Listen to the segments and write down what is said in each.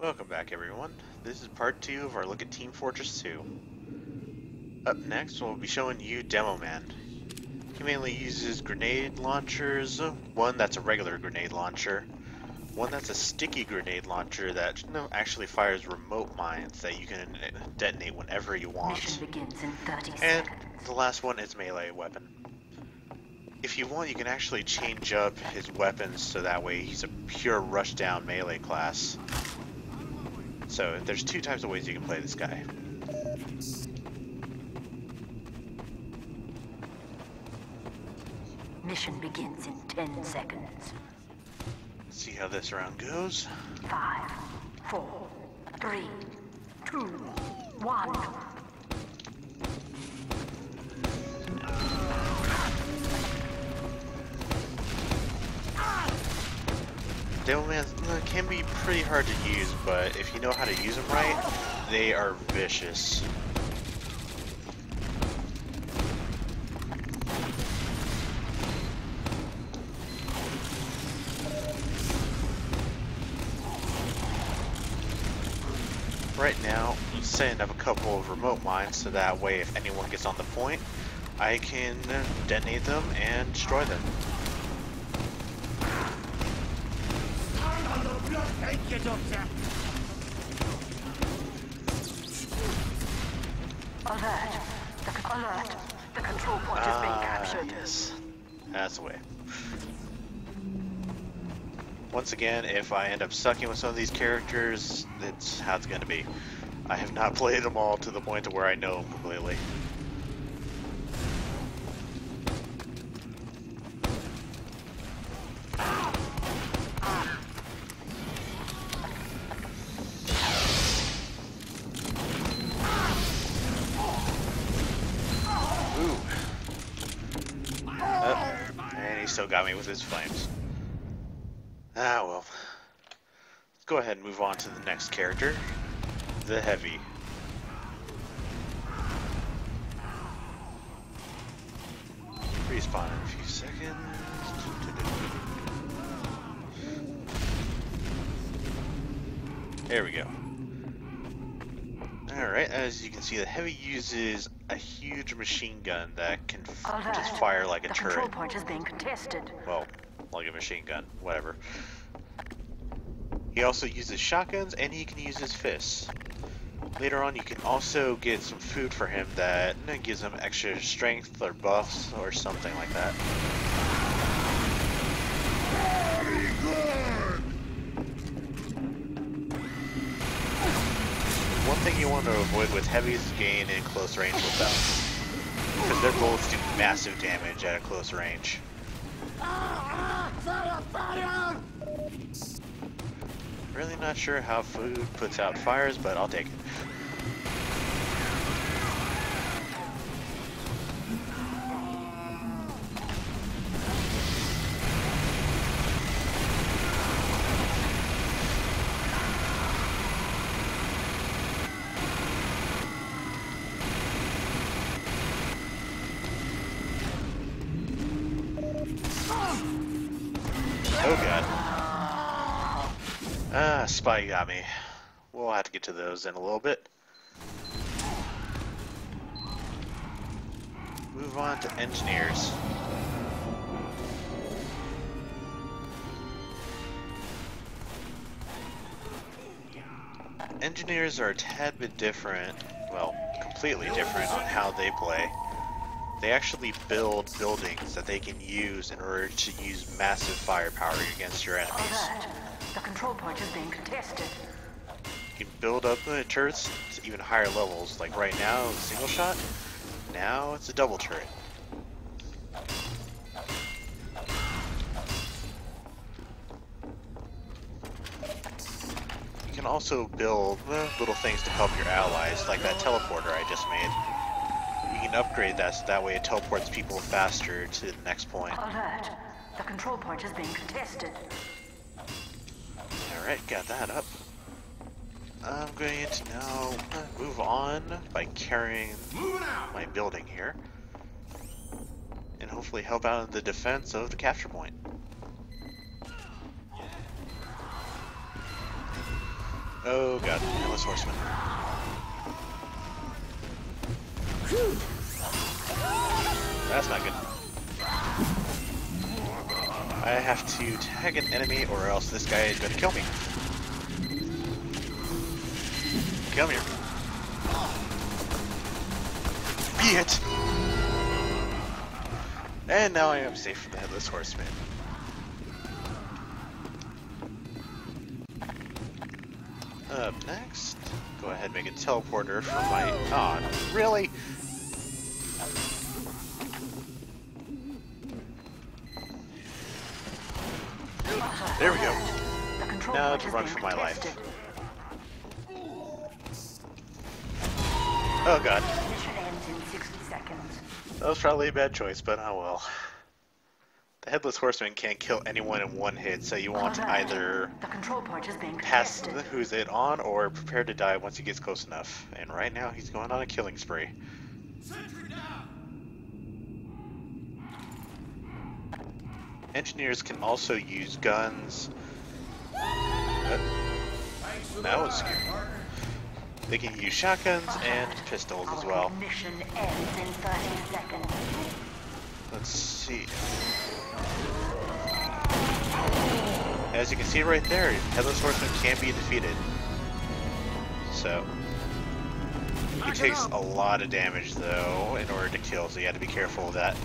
Welcome back everyone. This is part 2 of our look at Team Fortress 2. Up next we'll be showing you Demoman. He mainly uses grenade launchers, one that's a regular grenade launcher, one that's a sticky grenade launcher that you know, actually fires remote mines that you can detonate whenever you want. Mission begins in 30 And the last one is melee weapon. If you want, you can actually change up his weapons so that way he's a pure rushdown melee class. So there's two types of ways you can play this guy. Mission begins in 10 seconds. Let's see how this round goes. Five, four, three, two, one. Uh, can be pretty hard to use, but if you know how to use them right, they are vicious. Right now, I'm setting up a couple of remote mines so that way if anyone gets on the point, I can detonate them and destroy them. Alert. The, alert. The control point is being captured. yes. That's the way. Once again, if I end up sucking with some of these characters, that's how it's going to be. I have not played them all to the point to where I know completely. Still got me with his flames. Ah, well. Let's go ahead and move on to the next character. The Heavy. Respawn in a few seconds. There we go. Alright, as you can see, the Heavy uses a huge machine gun that can f- Alert. just fire like a the turret. control point is being contested. Well, like a machine gun, whatever. He also uses shotguns and he can use his fists. Later on, you can also get some food for him that gives him extra strength or buffs or something like that. Thing you want to avoid with heavies is getting in close range with them. Because their bullets do massive damage at a close range. Really not sure how food puts out fires, but I'll take it. Oh god. Ah, spy got me. We'll have to get to those in a little bit. Move on to engineers. Engineers are a tad bit different, well, completely different on how they play. They actually build buildings that they can use in order to use massive firepower against your enemies. Alert. The control point is being contested. You can build up the turrets to even higher levels. Like right now, it's a single shot. Now it's a double turret. You can also build little things to help your allies, like that teleporter I just made. You can upgrade that so that way it teleports people faster to the next point. Alert. The control point is being contested. Alright, got that up. I'm going to now move on by carrying my building here. And hopefully help out in the defense of the capture point. Oh god, Headless Horseman. That's not good. I have to tag an enemy or else this guy is gonna kill me. Come here. Be it! And now I am safe from the Headless Horseman. Up next, go ahead and make a teleporter for my... Oh, really? There we go. The Now to run for my life. Oh god. Mission ends in 60 seconds. That was probably a bad choice, but oh well. The Headless Horseman can't kill anyone in one hit, so you want to either The control point is being pass contested. who's it on or prepare to die once he gets close enough. And right now he's going on a killing spree. Engineers can also use guns. That was scary. They can use shotguns and pistols as well. mission ends in 30 seconds. Let's see. As you can see right there, Headless Horseman can be defeated. So, he takes a lot of damage though in order to kill, so you have to be careful of that.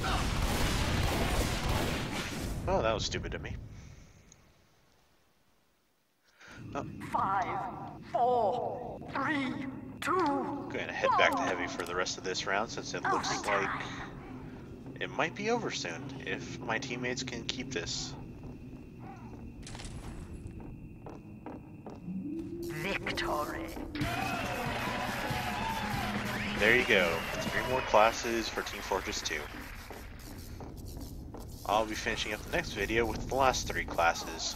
Oh, that was stupid of me. Oh. Five, four, three, two. Going to head back to heavy for the rest of this round since it looks like it might be over soon if my teammates can keep this. Victory. There you go. Three more classes for Team Fortress 2. I'll be finishing up the next video with the last three classes.